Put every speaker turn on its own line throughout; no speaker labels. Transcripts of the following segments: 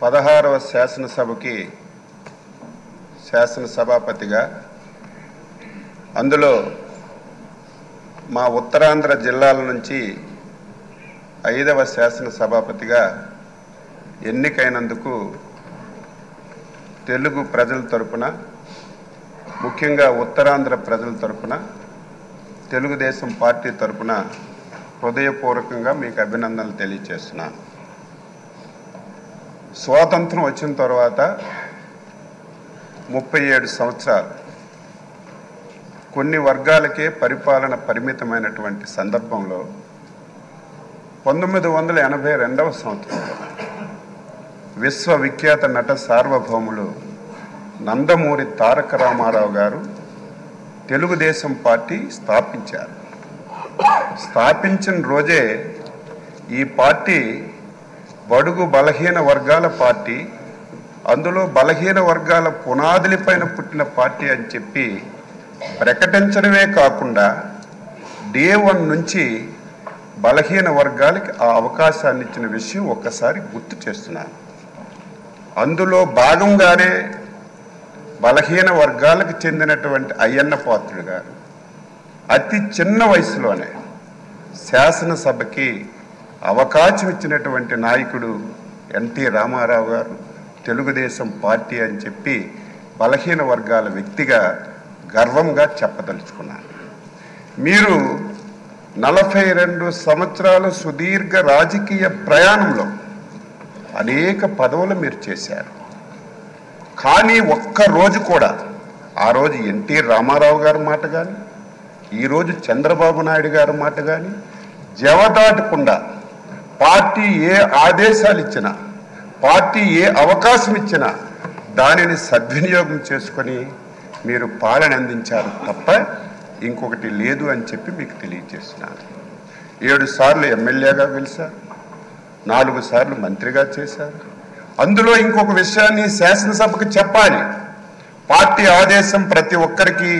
పదహారవ శాసనసభకి శాసనసభాపతిగా అందులో మా ఉత్తరాంధ్ర జిల్లాల నుంచి ఐదవ శాసనసభాపతిగా ఎన్నికైనందుకు తెలుగు ప్రజల తరపున ముఖ్యంగా ఉత్తరాంధ్ర ప్రజల తరపున తెలుగుదేశం పార్టీ తరపున హృదయపూర్వకంగా మీకు అభినందనలు తెలియజేస్తున్నాను స్వాతంత్రం వచ్చిన తర్వాత ముప్పై ఏడు సంవత్సరాలు కొన్ని వర్గాలకే పరిపాలన పరిమితమైనటువంటి సందర్భంలో పంతొమ్మిది వందల ఎనభై రెండవ సంవత్సరంలో విశ్వవిఖ్యాత నట సార్వభౌములు నందమూరి తారక రామారావు గారు తెలుగుదేశం పార్టీ స్థాపించారు. స్థాపించిన రోజే ఈ పార్టీ బడుగు బలహీన వర్గాల పార్టీ అందులో బలహీన వర్గాల పునాదులపైన పుట్టిన పార్టీ అని చెప్పి ప్రకటించడమే కాకుండా డే వన్ నుంచి బలహీన వర్గాలకి ఆ అవకాశాన్ని ఇచ్చిన విషయం ఒక్కసారి గుర్తు చేస్తున్నాను. అందులో భాగంగానే బలహీన వర్గాలకు చెందినటువంటి అయ్యన్న పాత్రుడు గారు అతి చిన్న వయసులోనే శాసనసభకి అవకాశం ఇచ్చినటువంటి నాయకుడు ఎన్టీ రామారావు గారు తెలుగుదేశం పార్టీ అని చెప్పి బలహీన వర్గాల వ్యక్తిగా గర్వంగా చెప్పదలుచుకున్నాను. మీరు నలభై రెండు సంవత్సరాల సుదీర్ఘ రాజకీయ ప్రయాణంలో అనేక పదవులు మీరు చేశారు. కానీ ఒక్క రోజు కూడా ఆ రోజు ఎన్టీ రామారావు గారి మాట కానీ ఈరోజు చంద్రబాబు నాయుడు గారి మాట కానీ జవదాటకుండా పార్టీ ఏ ఆదేశాలు ఇచ్చినా పార్టీ ఏ అవకాశం ఇచ్చినా దానిని సద్వినియోగం చేసుకొని మీరు పాలన అందించారు తప్ప ఇంకొకటి లేదు అని చెప్పి మీకు తెలియజేస్తున్నాను. ఏడు సార్లు ఎమ్మెల్యేగా గెలిచారు నాలుగు సార్లు మంత్రిగా చేశారు. అందులో ఇంకొక విషయాన్ని శాసనసభకు చెప్పాలి. పార్టీ ఆదేశం ప్రతి ఒక్కరికి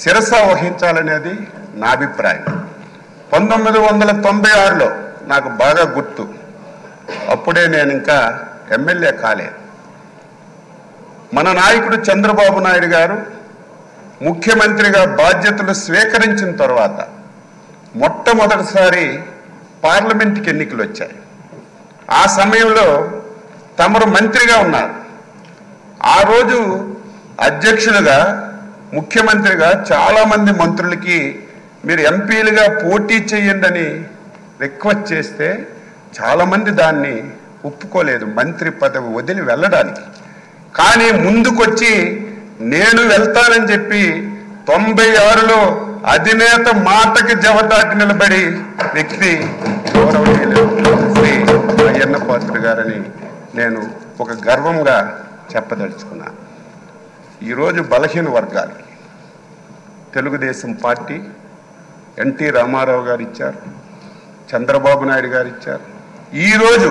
శిరస వహించాలనేది నా అభిప్రాయం. పంతొమ్మిది వందల తొంభై ఆరులో నాకు బాగా గుర్తు. అప్పుడే నేను ఇంకా ఎమ్మెల్యే కాలేదు మన నాయకుడు చంద్రబాబు నాయుడు గారు ముఖ్యమంత్రిగా బాధ్యతలు స్వీకరించిన తర్వాత మొట్టమొదటిసారి పార్లమెంట్కి ఎన్నికలు వచ్చాయి ఆ సమయంలో తమరు మంత్రిగా ఉన్నారు. ఆ రోజు అధ్యక్షులుగా ముఖ్యమంత్రిగా చాలామంది మంత్రులకి మీరు ఎంపీలుగా పోటీ చేయండి అని రిక్వెస్ట్ చేస్తే చాలామంది దాన్ని ఒప్పుకోలేదు. మంత్రి పదవి వదిలి వెళ్ళడానికి. కానీ ముందుకొచ్చి నేను వెళ్తానని చెప్పి తొంభై ఆరులో అధినేత మాటకి జవదాటి నిలబడి వ్యక్తి గౌరవనీయులు శ్రీ అయ్యన్న పాత్రుడు గారని నేను ఒక గర్వంగా చెప్పదలుచుకున్నాను ఈరోజు బలహీన వర్గాలకి తెలుగుదేశం పార్టీ ఎన్టీ రామారావు గారు ఇచ్చారు. చంద్రబాబు నాయుడు గారు ఇచ్చారు. ఈరోజు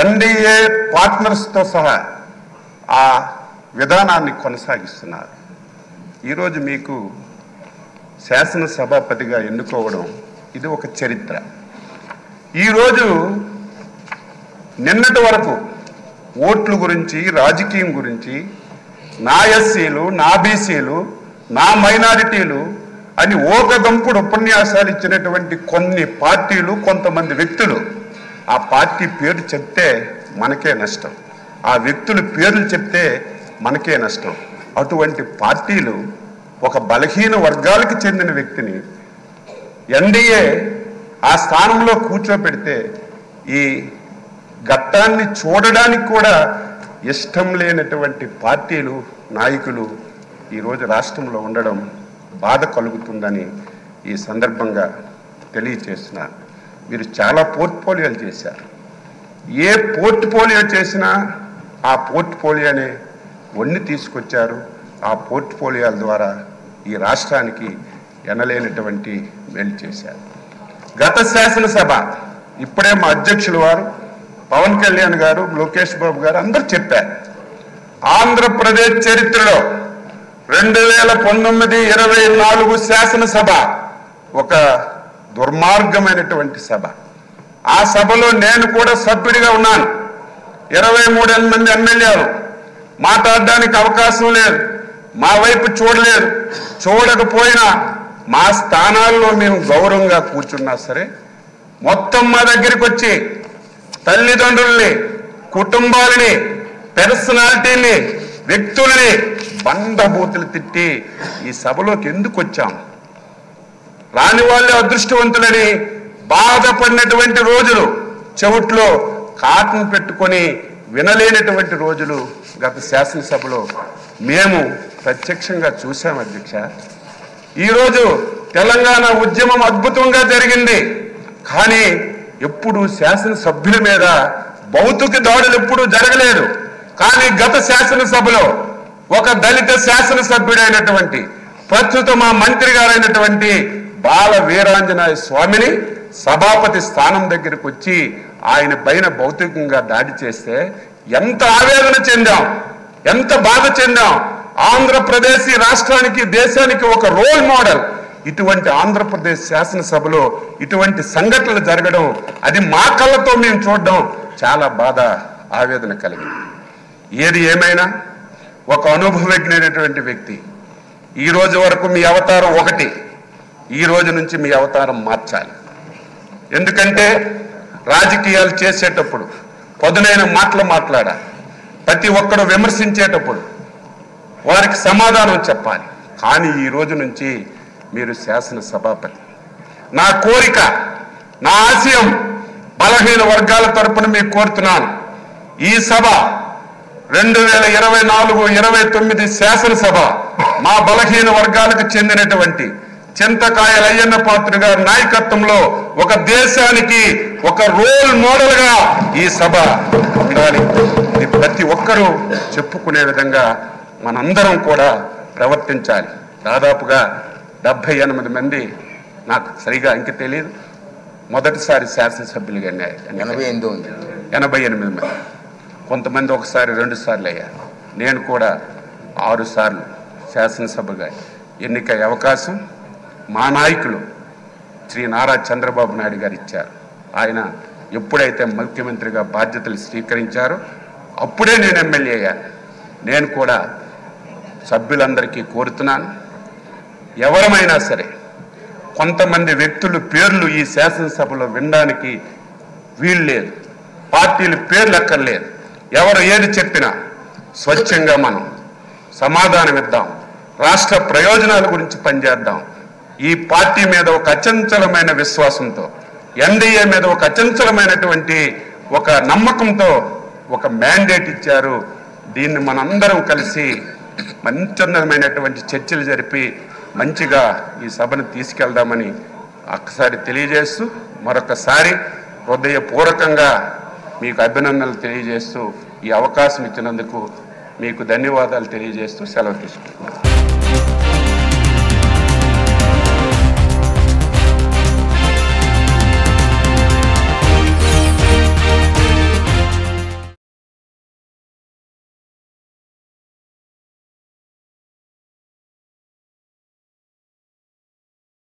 ఎన్డీఏ పార్ట్నర్స్తో సహా ఆ విధానాన్ని కొనసాగిస్తున్నారు. ఈరోజు మీకు శాసనసభాపతిగా ఎన్నుకోవడం ఇది ఒక చరిత్ర. ఈరోజు నిన్నటి వరకు ఓట్లు గురించి రాజకీయం గురించి నా ఎస్సీలు నా బీసీలు నా మైనారిటీలు అని ఓగదంపుడు ఉపన్యాసాలు ఇచ్చినటువంటి కొన్ని పార్టీలు కొంతమంది వ్యక్తులు. ఆ పార్టీ పేరు చెప్తే మనకే నష్టం. ఆ వ్యక్తులు పేర్లు చెప్తే మనకే నష్టం. అటువంటి పార్టీలు ఒక బలహీన వర్గాలకు చెందిన వ్యక్తిని ఎన్డీఏ ఆ స్థానంలో కూర్చోపెడితే ఈ ఘట్టాన్ని చూడడానికి కూడా ఇష్టం లేనటువంటి పార్టీలు నాయకులు ఈరోజు రాష్ట్రంలో ఉండడం బాధ కలుగుతుందని ఈ సందర్భంగా తెలియచేస్తున్నాను మీరు చాలా పోర్ట్ఫోలియోలు చేశారు. ఏ పోర్ట్ఫోలియో చేసినా ఆ పోర్ట్ఫోలియోనే వన్ని తీసుకొచ్చారు. ఆ పోర్ట్ఫోలియోల ద్వారా ఈ రాష్ట్రానికి ఎనలేనటువంటి మేలు చేశారు. గత శాసనసభ ఇప్పుడే మా అధ్యక్షులు వారు పవన్ కళ్యాణ్ గారు లోకేష్ బాబు గారు అందరూ చెప్పారు. ఆంధ్రప్రదేశ్ చరిత్రలో రెండు వేల పంతొమ్మిది ఇరవై నాలుగు శాసనసభ ఒక దుర్మార్గమైనటువంటి సభ. ఆ సభలో నేను కూడా సభ్యుడిగా ఉన్నాను. ఇరవై మూడు మంది ఎమ్మెల్యేలు. మాట్లాడడానికి అవకాశం లేదు. మా వైపు చూడలేదు. చూడకపోయినా మా స్థానాల్లో మేము గౌరవంగా కూర్చున్నా సరే మొత్తం మా దగ్గరికి వచ్చి తల్లిదండ్రుల్ని కుటుంబాలని పర్సనాలిటీని వ్యక్తులని బండబూతులు తిట్టి ఈ సభలోకి ఎందుకు వచ్చాం? రాని వాళ్ళే అదృష్టవంతులని బాధపడినటువంటి రోజులు చెవుట్లో కాటన్ పెట్టుకొని వినలేనటువంటి రోజులు గత శాసనసభలో మేము ప్రత్యక్షంగా చూసాం అధ్యక్ష. ఈరోజు తెలంగాణ ఉద్యమం అద్భుతంగా జరిగింది. కానీ ఎప్పుడు శాసనసభ్యుల మీద భౌతిక దాడులు ఎప్పుడూ జరగలేదు. కానీ గత శాసనసభలో ఒక దళిత శాసనసభ్యుడైనటువంటి ప్రస్తుత మా మంత్రి గారైనటువంటి బాల వీరాంజనాయ స్వామిని సభాపతి స్థానం దగ్గరికి వచ్చి ఆయన పైన భౌతికంగా దాడి చేస్తే ఎంత ఆవేదన చెందాం ఎంత బాధ చెందాం. ఆంధ్రప్రదేశ్ రాష్ట్రానికి దేశానికి ఒక రోల్ మోడల్. ఇటువంటి ఆంధ్రప్రదేశ్ శాసనసభలో ఇటువంటి సంఘటనలు జరగడం అది మా కళ్ళతో మేము చూడడం చాలా బాధ ఆవేదన కలిగింది. ఏది ఏమైనా ఒక అనుభవజ్ఞైనటువంటి వ్యక్తి ఈ రోజు వరకు మీ అవతారం ఒకటి ఈ రోజు నుంచి మీ అవతారం మార్చాలి. ఎందుకంటే రాజకీయాలు చేసేటప్పుడు పదునైన మాటలు మాట్లాడాలి. ప్రతి ఒక్కరు విమర్శించేటప్పుడు వారికి సమాధానం చెప్పాలి. కానీ ఈ రోజు నుంచి మీరు శాసన సభాపతి నా కోరిక నా ఆశయం బలహీన వర్గాల తరపున మీకు కోరుతున్నాను. ఈ సభ రెండు వేల ఇరవై నాలుగు ఇరవై తొమ్మిది శాసనసభ మా బలహీన వర్గాలకు చెందినటువంటి చింతకాయల అయ్యన్న పాత్ర గారి నాయకత్వంలో ఒక దేశానికి ఒక రోల్ మోడల్గా ఈ సభ ఉండాలి. ఇది ప్రతి ఒక్కరూ చెప్పుకునే విధంగా మనందరం కూడా ప్రవర్తించాలి. దాదాపుగా డెబ్బై ఎనిమిది మంది నాకు సరిగా ఇంక తెలియదు మొదటిసారి శాసనసభ్యులుగా.
ఎనభై ఎనిమిది
ఎనభై ఎనిమిది మంది. కొంతమంది ఒకసారి రెండు సార్లు అయ్యారు నేను కూడా ఆరు సార్లు శాసనసభగా ఎన్నికయ్యే అవకాశం మా నాయకులు శ్రీ నారా చంద్రబాబు నాయుడు గారు ఇచ్చారు. ఆయన ఎప్పుడైతే ముఖ్యమంత్రిగా బాధ్యతలు స్వీకరించారో అప్పుడే నేను ఎమ్మెల్యే అయ్యాను నేను కూడా సభ్యులందరికీ కోరుతున్నాను. ఎవరమైనా సరే కొంతమంది వ్యక్తులు పేర్లు ఈ శాసనసభలో వినడానికి వీలు లేదు. పార్టీలు పేర్లు అక్కర్లేదు. ఎవరు ఏది చెప్పినా స్వచ్ఛంగా మనం సమాధానం ఇద్దాం. రాష్ట్ర ప్రయోజనాల గురించి పనిచేద్దాం. ఈ పార్టీ మీద ఒక అచంచలమైన విశ్వాసంతో ఎన్డీఏ మీద ఒక అచంచలమైనటువంటి ఒక నమ్మకంతో ఒక మ్యాండేట్ ఇచ్చారు. దీన్ని మనందరం కలిసి మంచమైనటువంటి చర్చలు జరిపి మంచిగా ఈ సభను తీసుకెళ్దామని ఒక్కసారి తెలియజేస్తూ మరొకసారి హృదయపూర్వకంగా మీకు అభినందనలు తెలియజేస్తూ ఈ అవకాశం ఇచ్చినందుకు మీకు ధన్యవాదాలు తెలియజేస్తూ సెలవు తీసుకుంటున్నాను.